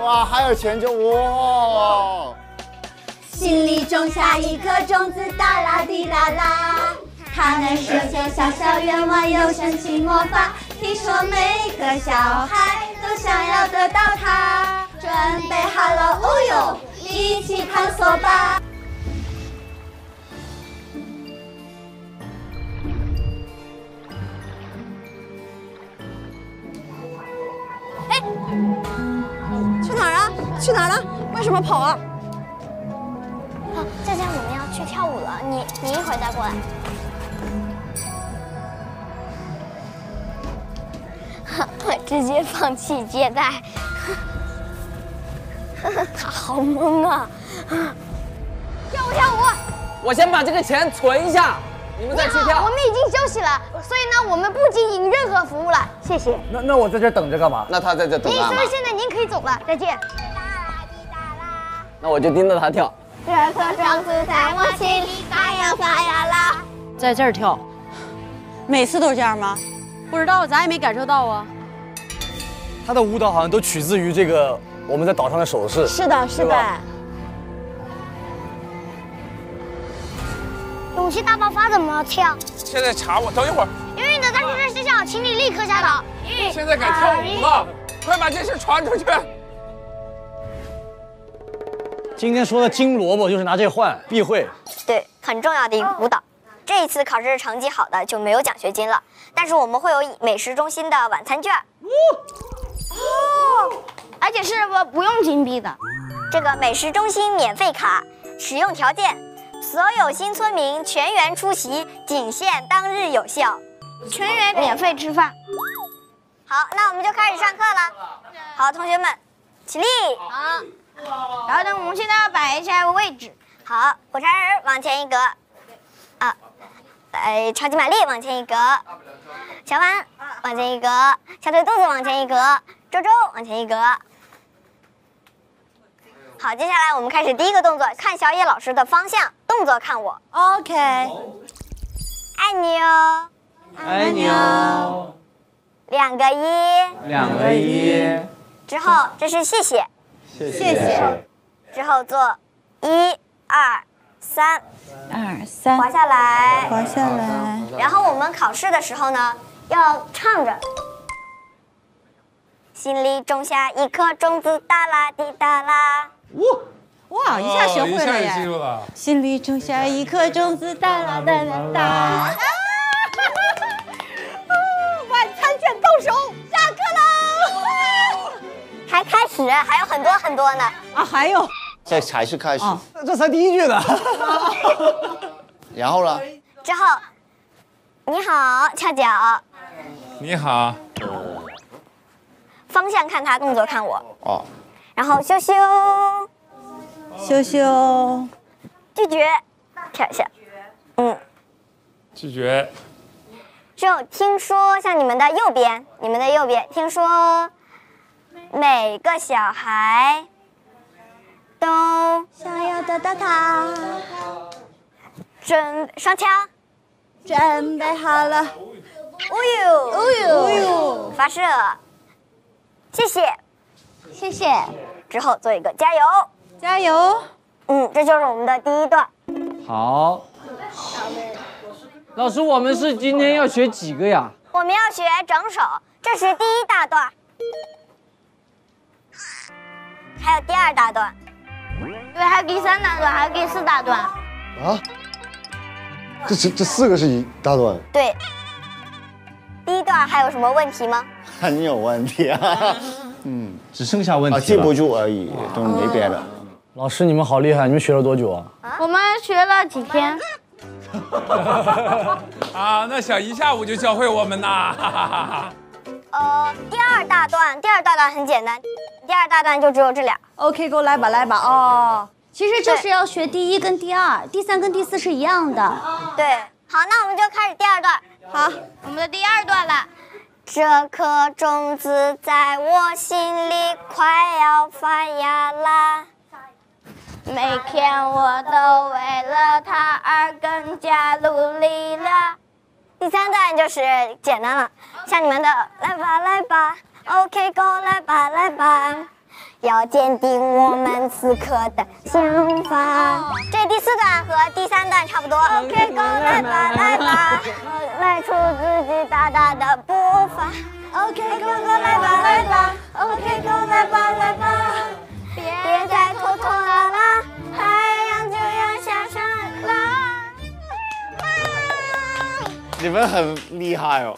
哇，还有钱就哇！心里种下一颗种子，哒啦滴啦啦。它能实现小小愿望，有神奇魔法。听说每个小孩都想要得到它。准备好了，哦呦，一起探索吧！去哪儿了？为什么跑啊？好，佳佳，我们要去跳舞了，你你一会儿再过来。我直接放弃接待，他 好懵啊！跳舞跳舞，我先把这个钱存一下，你们再去跳。我们已经休息了，所以呢，我们不经营任何服务了，谢谢。那那我在这等着干嘛？那他在这等所干嘛以？现在您可以走了，再见。那我就盯着他跳。这颗种子在我心里发芽发芽啦。在这儿跳，每次都这样吗？不知道，咱也没感受到啊。他的舞蹈好像都取自于这个我们在岛上的手势。是的，是的。勇气大爆发怎么跳？现在查我，等一会儿。因为你的大学生学校，请你立刻下岛。现在敢跳舞了，快把这事传出去。今天说的金萝卜就是拿这换避讳。对，很重要的一个舞蹈。这一次考试成绩好的就没有奖学金了，但是我们会有美食中心的晚餐券。哦，而且是不不用金币的。这个美食中心免费卡，使用条件：所有新村民全员出席，仅限当日有效。全员免费吃饭。好，那我们就开始上课了。好，同学们，起立。好。然后呢，我们现在要摆一下位置。好，火柴人往前一格。啊，来，超级玛丽往前一格。小凡往前一格，小腿肚子往前一格，周周往前一格。好，接下来我们开始第一个动作，看小野老师的方向，动作看我。OK，爱你哦，爱你哦，两个一。两个一，之后这是谢谢，谢谢谢。之后做一二三，二三，滑下来。滑下来。然后我们考试的时候呢，要唱着。心里种下一颗种子，哒啦滴哒啦。哇，一下学会了耶！心里种下一颗种子，哒啦哒啦哒。还开始，还有很多很多呢。啊，还有这才是开始。啊这才第一句呢。然后呢？之后，你好，翘脚，你好，方向看他，动作看我。哦，然后羞羞，羞羞，拒绝，跳一下。嗯，拒绝。之后听说像你们的右边，你们的右边，听说每个小孩都想要得到它，准上枪，准备好了，哦呦，哦呦，发射，谢谢，谢谢。之后做一个加油。加油！嗯，这就是我们的第一段。好。老师，我们是今天要学几个呀？我们要学整首，这是第一大段，还有第二大段，对，还有第三大段，还有第四大段，啊，这这这四个是一大段，对。第一段还有什么问题吗？很有问题啊。嗯，只剩下问啊，题了。记不住而已，都没别的。老师，你们好厉害！你们学了多久啊？我们学了几天，啊，那想一下午就教会我们呐。呃，第二大段，第二大段很简单，第二大段就只有这俩。OK，给我来吧，来吧哦。其实就是要学第一跟第二，第三跟第四是一样的。对，好，那我们就开始第二段。好，我们的第二段了。这颗种子在我心里快要发芽啦，每天我都为了它而更加努力了。第三段就是简单了，像你们的来吧来吧，OK Go 来吧来吧，要坚定我们此刻的想法。这第四段和第三段差不多。OK，go 来吧来吧，迈出自己大大的步伐。OK，go 来吧来吧，OK，go 来吧来吧，别再拖拖拉拉，你们很厉害哦。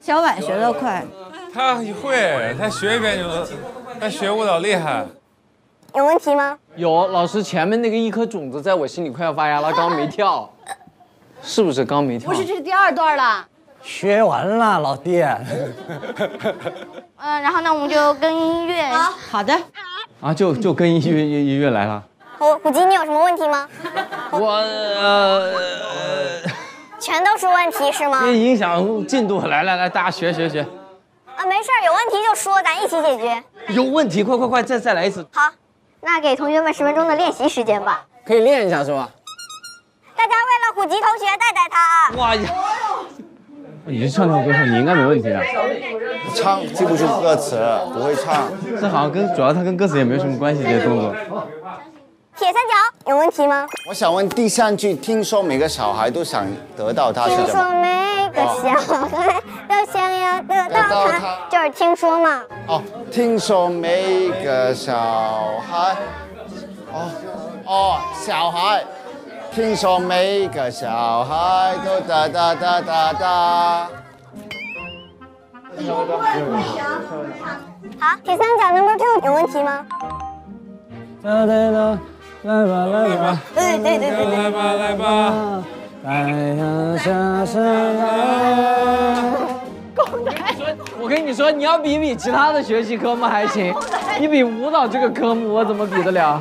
小婉学得快，他会，他学一遍就能，他学舞蹈厉害。有问题吗？有老师前面那个一颗种子在我心里快要发芽了，刚没跳，是不是刚没跳？不是，这是第二段了。学完了，老弟。嗯，然后呢，我们就跟音乐。好的，啊，就就跟音乐音音乐来了。虎虎吉，你有什么问题吗？我呃，全都是问题是吗？别影响进度。来来来，大家学学学。啊，没事儿，有问题就说，咱一起解决。有问题，快快快，再再来一次。好，那给同学们十分钟的练习时间吧。可以练一下是吧？大家为了虎吉同学带带他啊！哇呀！你是唱跳歌手，你应该没问题啊。唱记不住歌词，不会唱。这好像跟主要它跟歌词也没什么关系，这些动作。铁三角有问题吗？我想问第三句，听说每个小孩都想得到它是听说？每个小孩都想要得到它它，就是听说嘛。哦，听说每个小孩，哦哦，小孩，听说每个小孩都哒哒哒哒哒。好，铁三角 number two 有问题吗？哒哒哒，来吧来吧，对对对对对。来吧来吧，太阳下山了。我跟你说，你要比比其他的学习科目还行，你比舞蹈这个科目，我怎么比得了？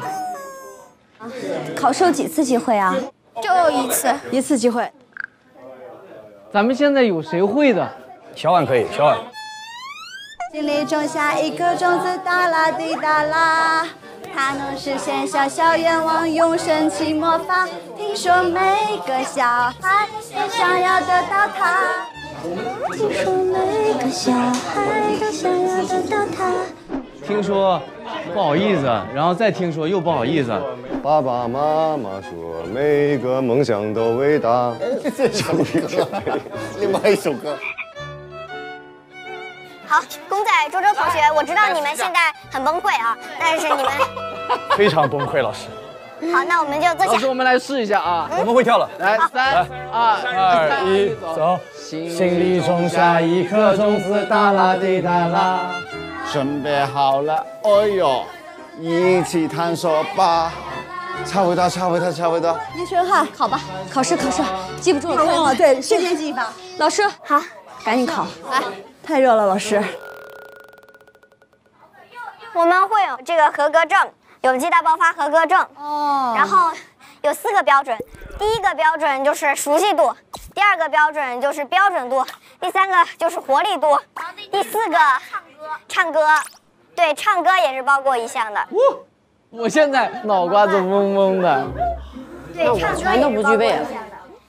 考试有几次机会啊？就一次，一次机会。咱们现在有谁会的？小婉可以，小婉。心里种下一颗种子，哒啦滴哒啦，它能实现小小愿望，用神奇魔法。听说每个小孩都想要得到它。听说每个小孩都想要得到它。听说不好意思，然后再听说又不好意思。爸爸妈妈说，每个梦想都伟大。这首歌，另外一首歌。好，公仔周周同学，我知道你们现在很崩溃啊，但是你们 非常崩溃，老师。好，那我们就坐下老师，我们来试一下啊！我们会跳了。来，三二二一，走。心里种下一颗种子，哒啦滴哒啦。准备好了，哎呦，一起探索吧。差不多，差不多，差不多。一身汗，考吧，考试考试，记不住了，忘了，对，瞬间记忆法。老师，好，赶紧考，来，太热了，老师。我们会有这个合格证，有机大爆发合格证。哦，然后有四个标准，第一个标准就是熟悉度，第二个标准就是标准度，第三个就是活力度，第四个唱歌，唱歌对，唱歌也是包括一项的。我现在脑瓜子嗡嗡的。对，唱歌全都不具备了。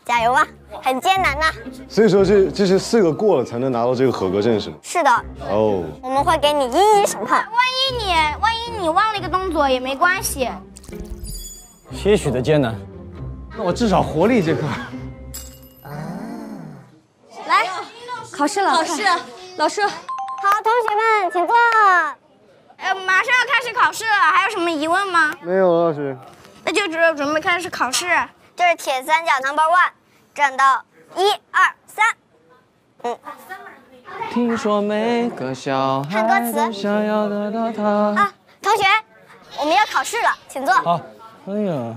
加油啊，很艰难呐。所以说这这是四个过了才能拿到这个合格证是吗？是的，哦，我们会给你一一审判。万一你万一你忘了一个动作也没关系。些许的艰难。那我至少活力这块。来，考试了，考试，老师，好，同学们请坐。呃，马上要开始考试了，还有什么疑问吗？没有了，老师。那就只有准备开始考试。这是铁三角 number one，站到一二三。嗯，听说每个小孩看歌词都想要得到它。啊，同学，我们要考试了，请坐。好。哎呀，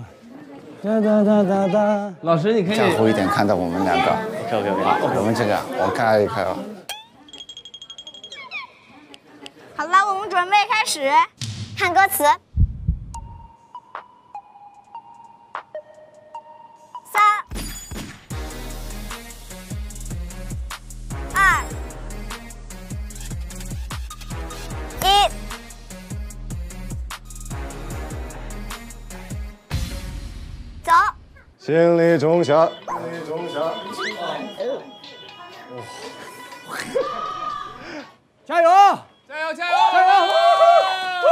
哒哒哒哒哒。老师，你可以加厚一点，看到我们两个。OK OK OK。我们这个，我看一看啊。好了，我们准备开始。看歌词。心里种下，心里种下。加油！加油加油加油！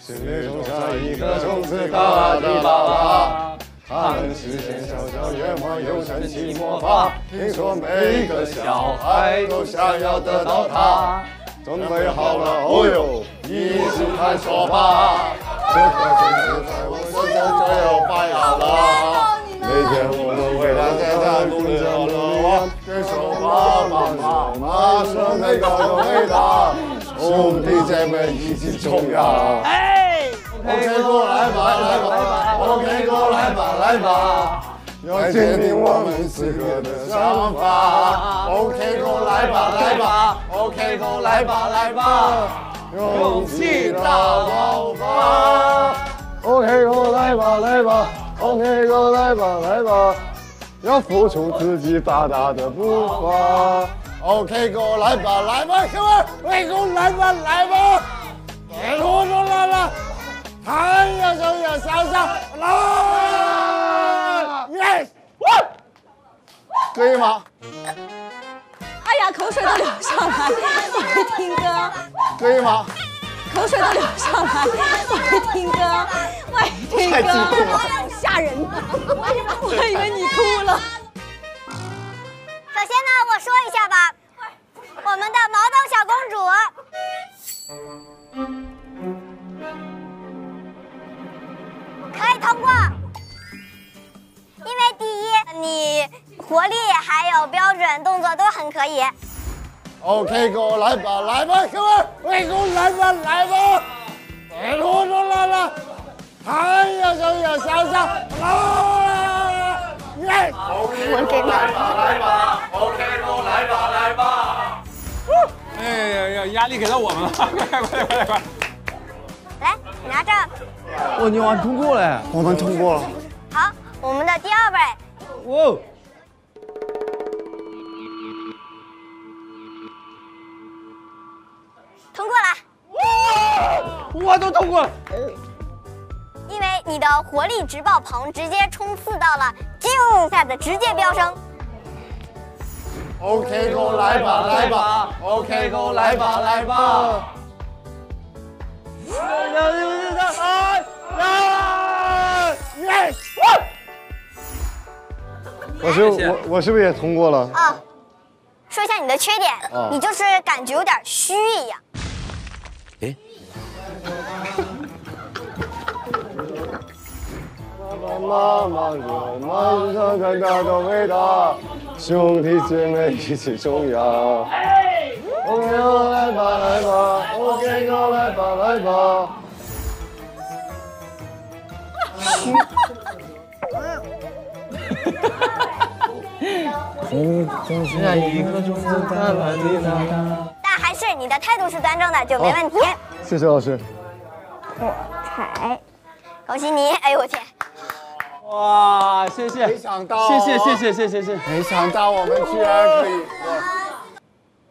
心里种下一颗种子，哒啦滴啦啦。它能实现小小愿望，有神奇魔法。听说每个小孩都想要得到它。准备好了，哦呦，一起探索吧！这颗种子在我身上就要发芽了。每天我都为它在它努力着努力，接受爸爸妈妈说每个都伟大，兄弟姐妹一起冲呀！哎 OK，过来吧，来吧，OK，过来吧，来吧，要坚定我们四个的想法。OK，过来吧，来吧，OK，过来吧，来吧，勇气大爆发。吧，OK，过来吧，来吧，要付出自己大大的步伐。OK，过来吧，来吧，哥们，OK，过来吧，来吧，别拖着来吧。太阳就要上上来，yes，可以吗？哎呀，口水都流上来，我会听歌，可以吗？口水都流上来，我会听歌，我会听太激动了吓人啊！我以为你哭了。首先呢，我说一下吧，我们的毛豆小公主可以通过，因为第一，你活力还有标准动作都很可以。OK，给我来吧，来吧，哥们，OK，过来吧，来吧，别拖着来了，太阳就要上上来，yes，我给你。哎呀呀，压力给到我们了，快快快快快！来，你拿着。哦，你完通过了。我们通过了。好，我们的第二位，哇，通过了。我都通过了。你的活力值爆棚，直接冲刺到了就一下子直接飙升。OK，过来吧，来吧，OK，过来吧，来吧。我是我我是不是也通过了？啊，说一下你的缺点，哦你就是感觉有点虚一样。妈妈说，马上看大的伟大，兄弟姐妹一起冲呀！OK，来吧，来吧，OK，来吧，来吧。种下一颗种子，哒啦滴啦啦。但还是你的态度是端正的，就没问题。谢谢老师。彩，恭喜你！哎呦我天，哇，谢谢，没想到，谢谢，谢，谢，谢谢，谢谢。没想到我们居然可以。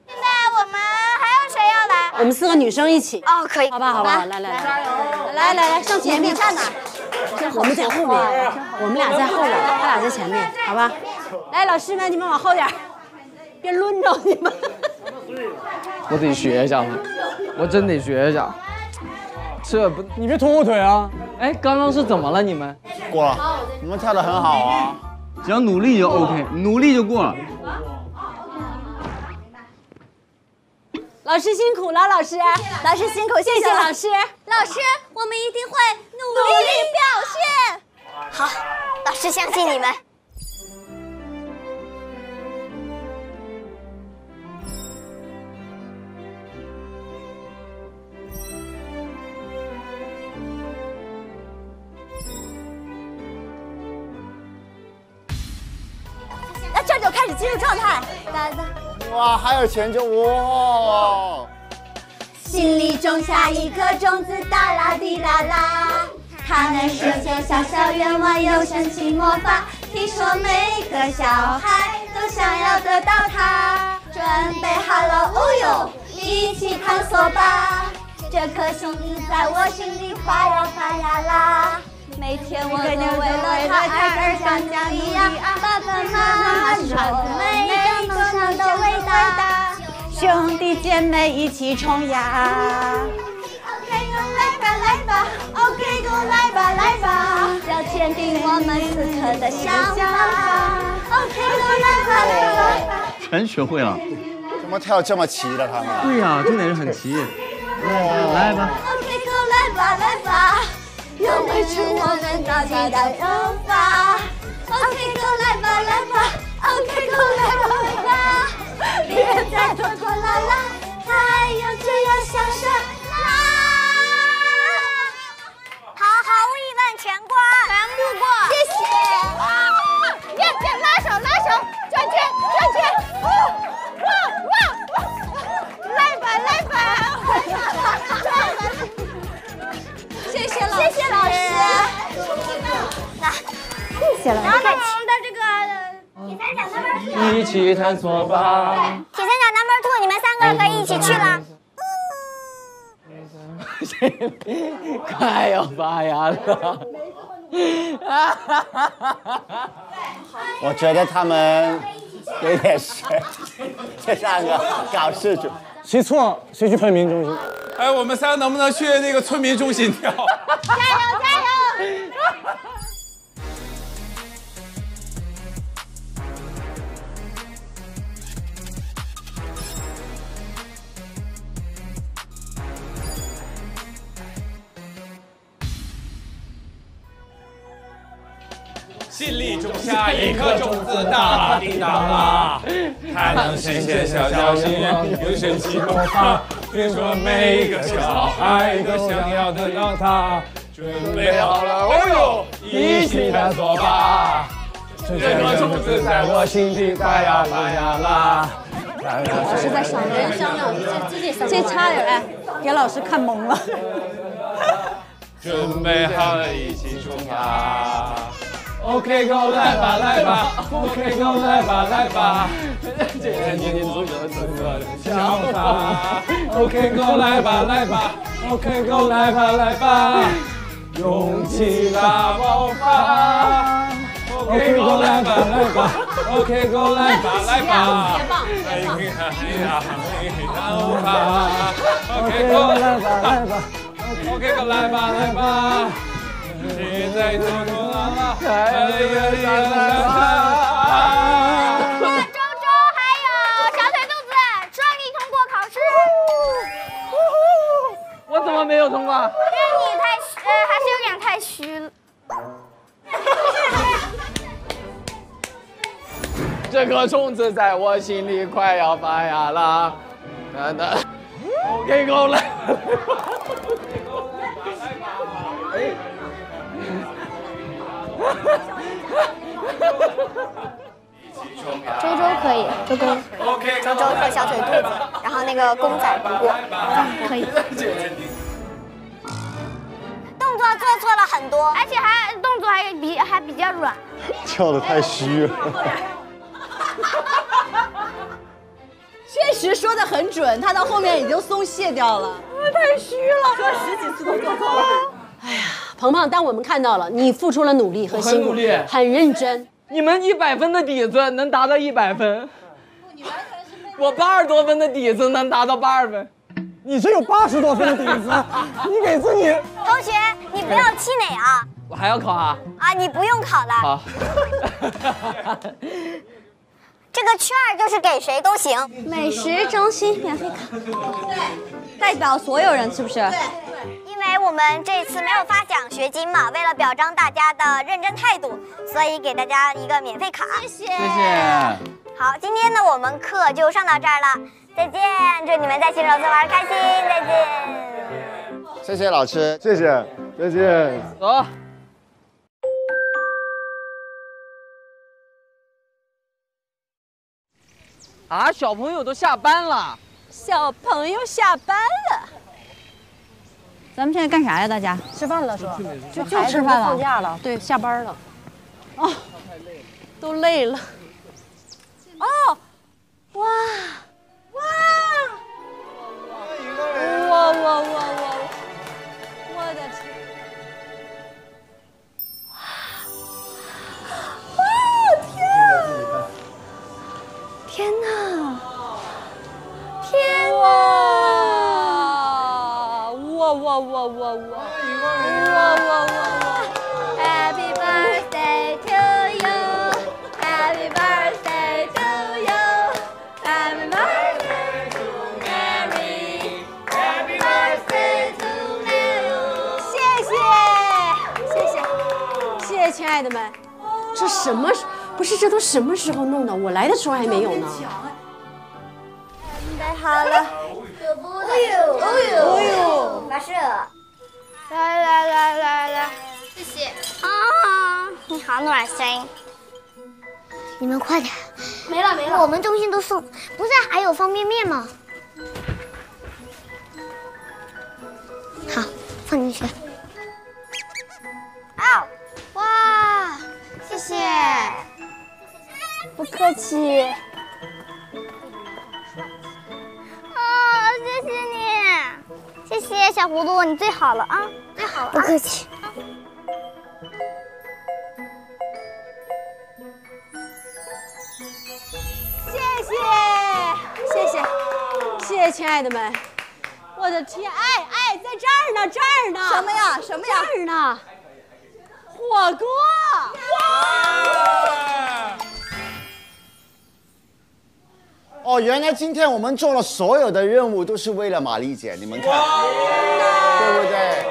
现在我们还有谁要来？我们四个女生一起，哦，可以，好吧好？好不好？来来来，来来来，上前面站哪？我们在后面，我们俩在后面，他俩在前面，好吧？来，老师们，你们往后点儿，别抡着你们。我得学一下，我真得学一下。这不，你别拖我腿啊！哎，刚刚是怎么了？你们过了，你们跳的很好啊。只要努力就 OK，努力就过了。老师辛苦了，老师，老师辛苦，谢谢老师。老师，我们一定会努力表现。好，老师相信你们。开始进入状态。哒哒，哇，还有前奏哇！心里种下一颗种子，哒啦滴啦啦，它能实现小小愿望，有神奇魔法。听说每个小孩都想要得到它，准备好了，哦呦，一起探索吧！这颗种子在我心里发呀发呀啦。每天我都为了它而像奖励呀，爸爸妈妈说每个梦想都伟大，兄弟姐妹一起冲呀！OK，来吧来吧要坚定我们此刻的想法。OK，都来吧来吧。全学会了。怎么跳这么齐了他们？对呀、重点是很齐。来吧，OK，都来吧来吧，用为出我们大家的热发。OK，都来吧来吧，OK，都来吧来吧，别再拖拖拉拉，太阳这样下山探索吧。铁三角 number two，你们三个可以一起去了。快要发芽了。我觉得他们有点神，这三个搞事情。谁错谁去村民中心。哎，我们仨能不能去那个村民中心跳？加油加种下一颗种子，哒啦滴答啦，它能实现小小心愿，有神奇魔法。听说每个小孩都想要得到它，准备好了，哦呦，一起探索吧。这颗种子在我心底快要发芽啦。老师在上面，这这这差点哎，给老师看懵了。准备好了，一起冲呀！OK Go 来吧来吧，OK Go 来吧来吧，这年年足有此刻的想法。OK Go 来吧来吧，OK Go 来吧来吧，勇气大爆发。OK Go 来吧来吧，OK Go 来吧来吧，哎呀哎呀哎呀，OK Go 来吧来吧。OK，go 来吧来吧，你在做梦啊！还有小腿肚子顺利通过考试。我怎么没有通过？因为你太虚呃还是有点太虚了。这颗种子在我心里快要发芽了。等等，OK Go 来。周周可以，周周，周周和小腿肚子，然后那个公仔不过，可以。动作做错了很多，而且还动作还比还比较软。跳的太虚了。确实说的很准，他到后面已经松懈掉了。太虚了，说十几次都做错了。哎呀，鹏鹏，但我们看到了你付出了努力和辛苦，很努力很认真。你们一百分的底子能达到一百分，你完全是我八十多分的底子能达到八十分。你这有八十多分的底子，你给自己同学，你不要气馁啊！我还要考啊？啊，你不用考了，好。这个券儿就是给谁都行。美食中心免费卡，代表所有人是不是？对因为我们这次没有发奖学金嘛，为了表彰大家的认真态度，所以给大家一个免费卡。谢谢。谢谢。好，今天呢我们课就上到这儿了，再见！祝你们在新手村玩得开心，再见。谢谢老师，谢谢，再见。走。啊，小朋友都下班了。小朋友下班了，咱们现在干啥呀？大家吃饭了是吧？就就吃饭了放假了，对，下班了。哦，都累了。哦，哇哇哇哇哇哇！哇哇哇哇哇！哇哇哇哇！哎 Happy birthday to you. Happy birthday to you. Happy birthday to Mary. Happy birthday to you 谢谢，谢谢，谢谢亲爱的们。这什么时？不是，这都什么时候弄的？我来的时候还没有呢。准备好了。哦呦，哦呦，哦呦，发射！来来来来来，谢谢。啊，你好暖心。你们快点，没了没了。我们中心都送，不是还有方便面吗？好，放进去。啊！哇，谢谢。不客气。啊，谢谢你，谢谢小葫芦，你最好了啊，太好了，不客气。谢谢，谢谢，谢谢亲爱的们。我的天，哎哎，在这儿呢，这儿呢。什么呀？什么呀？这儿呢。火锅。哦，原来今天我们做了所有的任务都是为了玛丽姐，你们看，对不对？